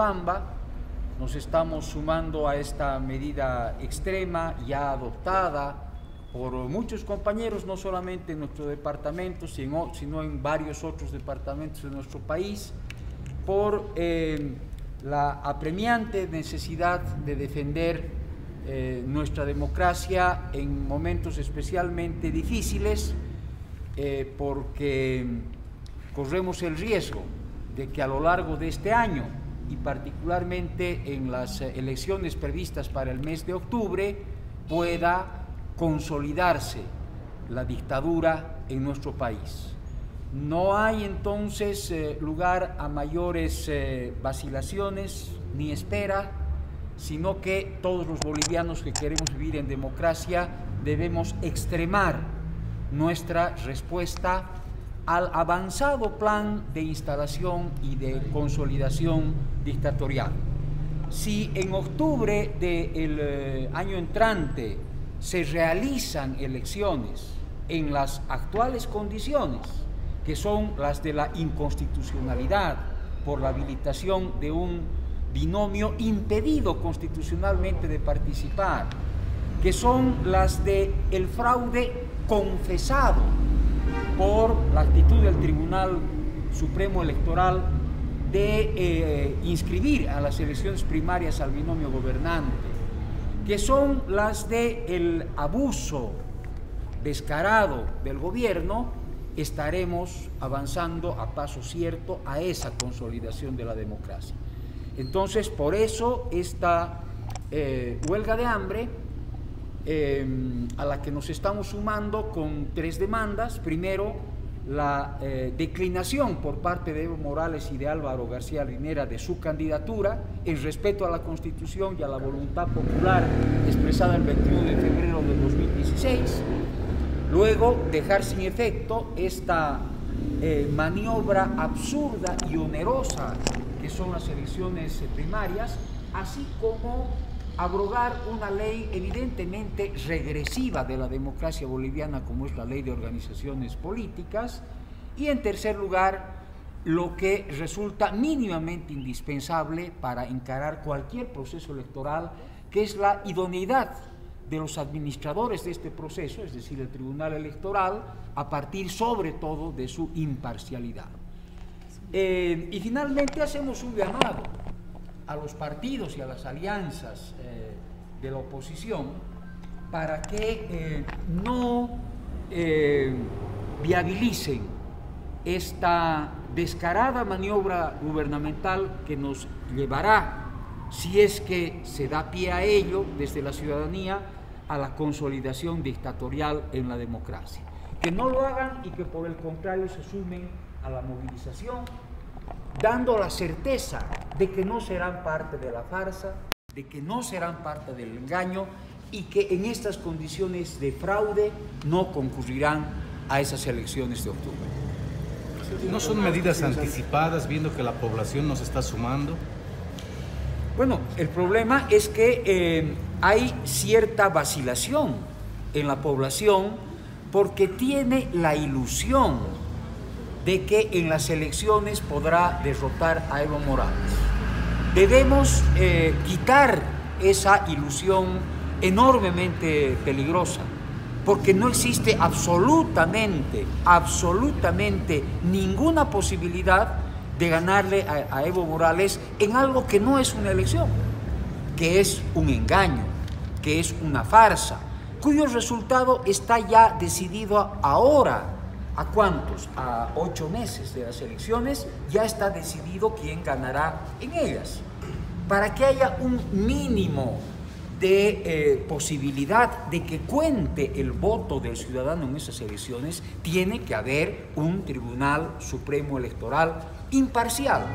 Pamba. Nos estamos sumando a esta medida extrema ya adoptada por muchos compañeros, no solamente en nuestro departamento, sino, en varios otros departamentos de nuestro país, por eh, la apremiante necesidad de defender eh, nuestra democracia en momentos especialmente difíciles, eh, porque corremos el riesgo de que a lo largo de este año y particularmente en las eh, elecciones previstas para el mes de octubre pueda consolidarse la dictadura en nuestro país. No hay entonces lugar a mayores vacilaciones ni espera sino que todos los bolivianos que queremos vivir en democracia debemos extremar nuestra respuesta al avanzado plan de instalación y de consolidación dictatorial. Si en octubre del eh, año entrante se realizan elecciones en las actuales condiciones, que son las de la inconstitucionalidad por la habilitación de un binomio impedido constitucionalmente de participar, que son las de el fraude confesado por la actitud del Tribunal Supremo Electoral de eh, inscribir a las elecciones primarias al binomio gobernante, que son las de abuso descarado del gobierno, estaremos avanzando a paso cierto a esa consolidación de la democracia. Entonces, por eso esta eh, huelga de hambre, em, a la que nos estamos sumando con tres demandas. Primero, la eh, declinación por parte de Evo Morales y de Álvaro García Linera de su candidatura en respeto a la Constitución y a la voluntad popular expresada el 21 de febrero de 2016. Luego, dejar sin efecto esta eh, maniobra absurda y onerosa que son las elecciones primarias, así como abrogar una ley evidentemente regresiva de la democracia boliviana como es la ley de organizaciones políticas y en tercer lugar lo que resulta mínimamente indispensable para encarar cualquier proceso electoral que es la idoneidad de los administradores de este proceso, es decir, el Tribunal Electoral, a partir sobre todo de su imparcialidad. Eh, y finalmente hacemos un llamado a los partidos y a las alianzas eh, de la oposición para que eh, no viabilicen esta descarada maniobra gubernamental que nos llevará, si es que se da pie a ello desde la ciudadanía, a la consolidación dictatorial en la democracia. Que no lo hagan y que por el contrario se sumen a la movilización, dando la certeza de que no serán parte de la farsa, de que no serán parte del engaño y que en estas condiciones de fraude no concurrirán a esas elecciones de octubre. ¿No son medidas anticipadas viendo que la población nos está sumando? Bueno, el problema es que eh, hay cierta vacilación en la población porque tiene la ilusión de que en las elecciones podrá derrotar a Evo Morales. Debemos eh, quitar esa ilusión enormemente peligrosa, porque no existe absolutamente, absolutamente ninguna posibilidad de ganarle a, a Evo Morales en algo que no es una elección, que es un engaño, que es una farsa, cuyo resultado está ya decidido ahora ¿A cuántos? A ocho meses de las elecciones ya está decidido quién ganará en ellas. Para que haya un mínimo de eh, posibilidad de que cuente el voto del ciudadano en esas elecciones, tiene que haber un Tribunal Supremo Electoral imparcial,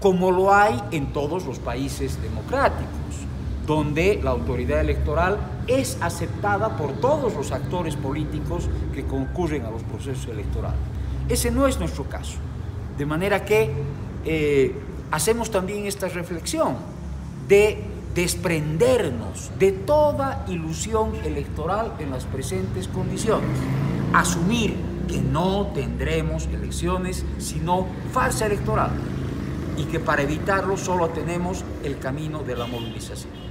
como lo hay en todos los países democráticos donde la autoridad electoral es aceptada por todos los actores políticos que concurren a los procesos electorales. Ese no es nuestro caso. De manera que eh, hacemos también esta reflexión de desprendernos de toda ilusión electoral en las presentes condiciones. Asumir que no tendremos elecciones sino farsa electoral y que para evitarlo solo tenemos el camino de la movilización.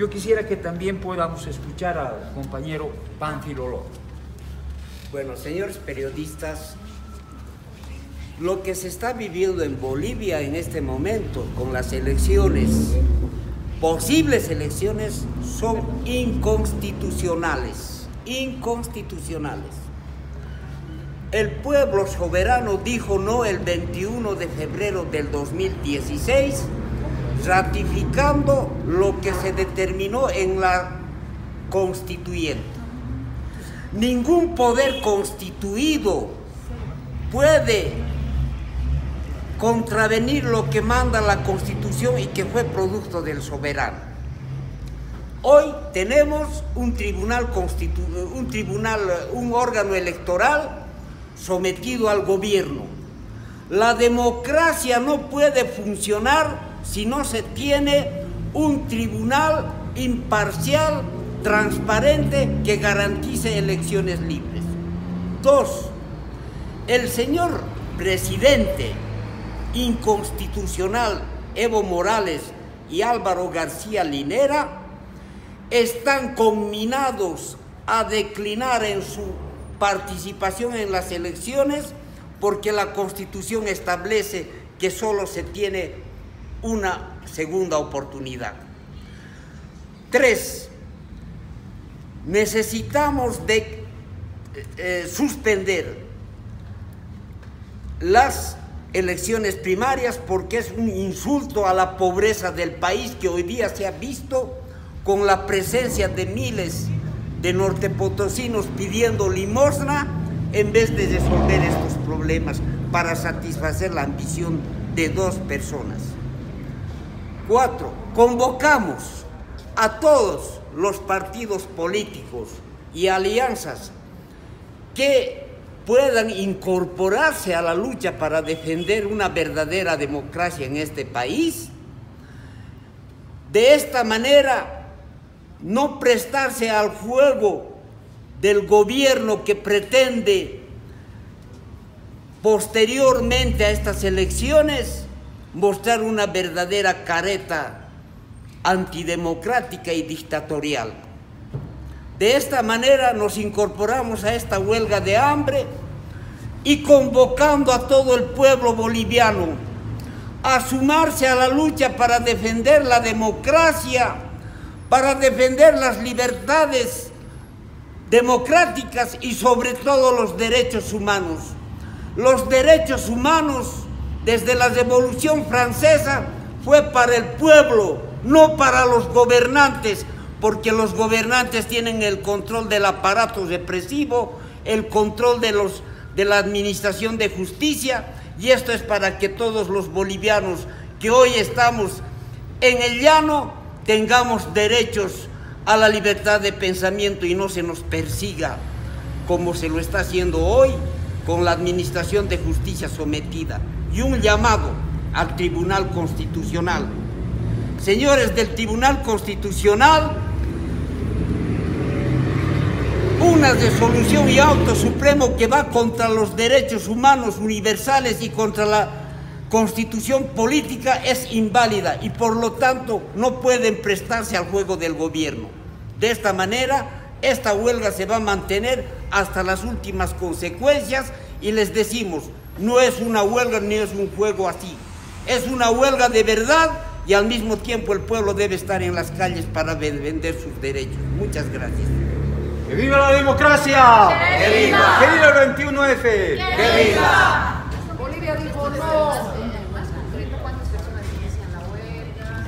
Yo quisiera que también podamos escuchar al compañero Pánfilo López. Bueno, señores periodistas, lo que se está viviendo en Bolivia en este momento con las elecciones, posibles elecciones, son inconstitucionales, inconstitucionales. El pueblo soberano dijo no el 21 de febrero del 2016, ratificando lo que se determinó en la constituyente. Ningún poder constituido puede contravenir lo que manda la Constitución y que fue producto del soberano. Hoy tenemos un tribunal, un tribunal, un órgano electoral sometido al gobierno. La democracia no puede funcionar si no se tiene un tribunal imparcial, transparente, que garantice elecciones libres. Dos, el señor presidente inconstitucional Evo Morales y Álvaro García Linera están combinados a declinar en su participación en las elecciones porque la constitución establece que solo se tiene una segunda oportunidad. Tres, necesitamos de eh, eh, suspender las elecciones primarias porque es un insulto a la pobreza del país que hoy día se ha visto con la presencia de miles de nortepotosinos pidiendo limosna en vez de resolver estos problemas para satisfacer la ambición de dos personas. Convocamos a todos los partidos políticos y alianzas que puedan incorporarse a la lucha para defender una verdadera democracia en este país. De esta manera, no prestarse al juego del gobierno que pretende posteriormente a estas elecciones mostrar una verdadera careta antidemocrática y dictatorial. De esta manera nos incorporamos a esta huelga de hambre y convocando a todo el pueblo boliviano a sumarse a la lucha para defender la democracia, para defender las libertades democráticas y sobre todo los derechos humanos. Los derechos humanos desde la Revolución Francesa fue para el pueblo, no para los gobernantes, porque los gobernantes tienen el control del aparato represivo, el control de, los, de la administración de justicia, y esto es para que todos los bolivianos que hoy estamos en el llano tengamos derechos a la libertad de pensamiento y no se nos persiga como se lo está haciendo hoy con la administración de justicia sometida. Y un llamado al Tribunal Constitucional. Señores del Tribunal Constitucional, una resolución y auto supremo que va contra los derechos humanos universales y contra la constitución política es inválida y por lo tanto no pueden prestarse al juego del gobierno. De esta manera, esta huelga se va a mantener hasta las últimas consecuencias y les decimos, no es una huelga ni es un juego así, es una huelga de verdad y al mismo tiempo el pueblo debe estar en las calles para vender sus derechos. Muchas gracias. ¡Que viva la democracia! ¡Que viva! ¡Que viva el 21F! ¡Que viva! Bolivia dijo no. ¿Cuántas personas inician la huelga?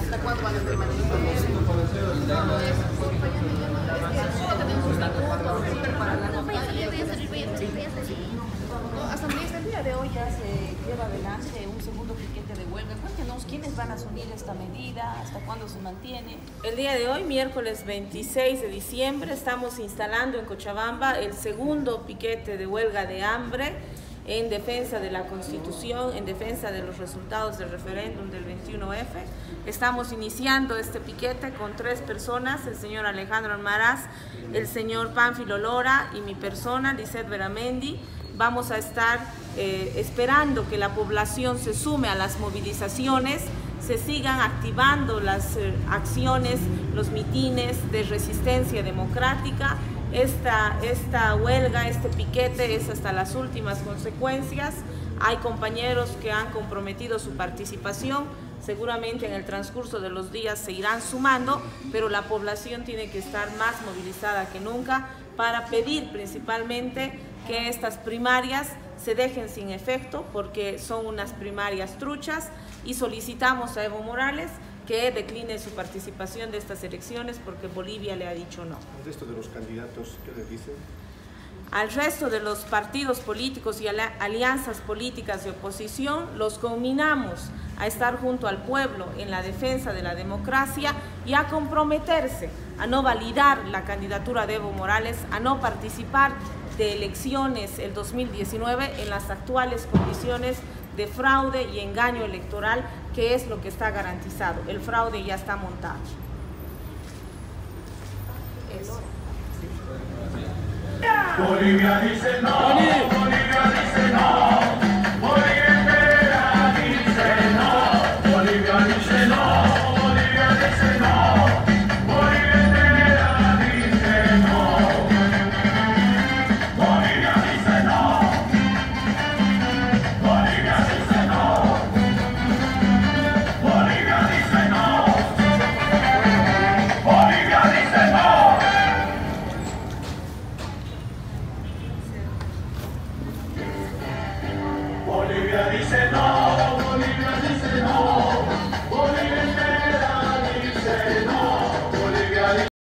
¿Hasta cuándo van a permanecer? Solo tenemos una cuota para la Hasta el día de hoy ya se lleva adelante un segundo piquete de huelga. Cuéntenos quiénes van a asumir esta medida, hasta cuándo se mantiene. El día de hoy, miércoles 26 de diciembre, estamos instalando en Cochabamba el segundo piquete de huelga de hambre en defensa de la Constitución, en defensa de los resultados del referéndum del 21F. Estamos iniciando este piquete con tres personas, el señor Alejandro Almaraz, el señor Pánfilo Lora y mi persona, Lizeth Veramendi. Vamos a estar eh, esperando que la población se sume a las movilizaciones, se sigan activando las eh, acciones, los mitines de resistencia democrática. Esta, esta huelga, este piquete es hasta las últimas consecuencias. Hay compañeros que han comprometido su participación, seguramente en el transcurso de los días se irán sumando, pero la población tiene que estar más movilizada que nunca para pedir principalmente que estas primarias se dejen sin efecto porque son unas primarias truchas y solicitamos a Evo Morales que decline su participación de estas elecciones porque Bolivia le ha dicho no. ¿El resto de los candidatos qué le dicen? Al resto de los partidos políticos y alianzas políticas de oposición los combinamos a estar junto al pueblo en la defensa de la democracia y a comprometerse a no validar la candidatura de Evo Morales, a no participar de elecciones el 2019 en las actuales condiciones de fraude y engaño electoral, que es lo que está garantizado. El fraude ya está montado.